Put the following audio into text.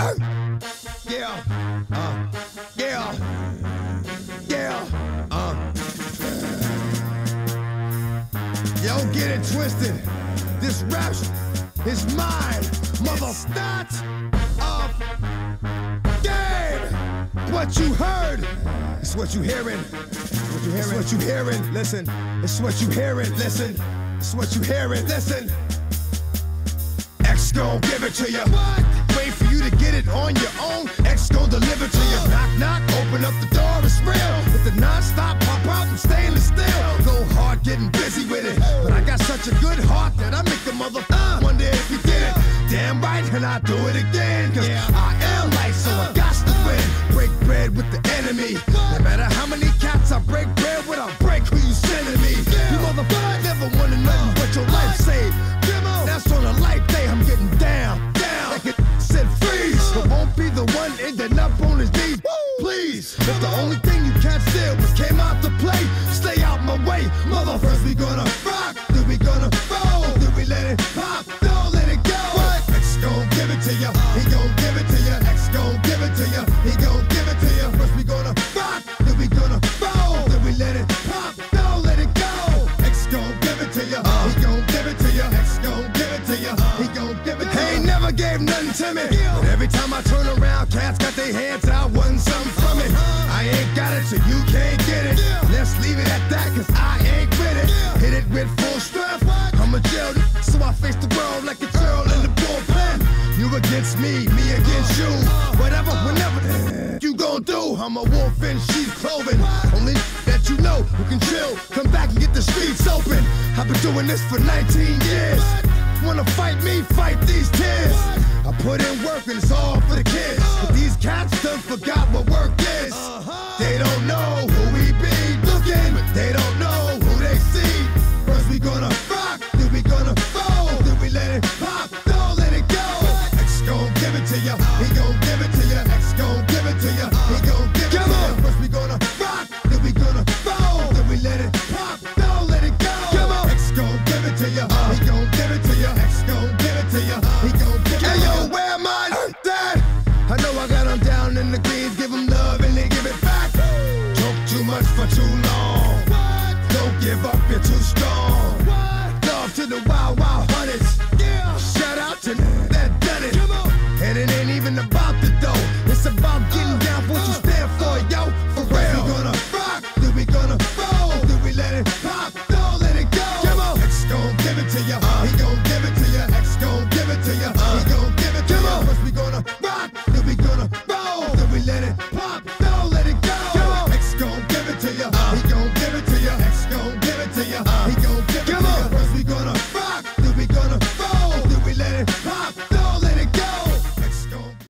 Uh, yeah, uh, yeah, yeah, uh. Yo, get it twisted. This rap is mine, mother. Start of game. What you heard, it's what you hearing. What you hearing? It's what you hearing. Listen, it's what you hearing. Listen, it's what you hearing. Listen. X gon' give it to you. What? And I do it again. Cause yeah. I am life, so I got to win. Break bread with the enemy. No matter how many cats I break bread with, I break who you sending me. You motherfucker never wanted nothing but your life saved. That's on a life day, I'm getting down, down. Like it said freeze, but won't be the one ending up on his knees. Please, if the only thing you can't steal was came out to play, stay out my way. Mother, first we gonna rock, to me, but every time I turn around, cats got their hands out, wanting something from it. I ain't got it, so you can't get it. Let's leave it at that, cause I ain't with it. Hit it with full strength. I'm a jail, so I face the world like a girl in the bullpen. You against me, me against you. Whatever, whenever you gon' do. I'm a wolf in sheep's clothing. Only that you know who can chill. Come back and get the streets open. I've been doing this for 19 years. Put work and it's all for the kids. But these cats done forgot what work is. Uh-huh. They don't know who we be looking. They don't know who they see. First we gonna rock, then we gonna roll, then we let it pop, don't let it go. X gon' give it to ya, he gon' give it to ya. X gon' give it to ya, for too long. What? Don't give up, you're too strong. What? Love to the wild, wild hunters. Yeah. Shout out to that done it. Come on. And it ain't even about the dough. It's about getting uh, down for what uh, you stand for, yo.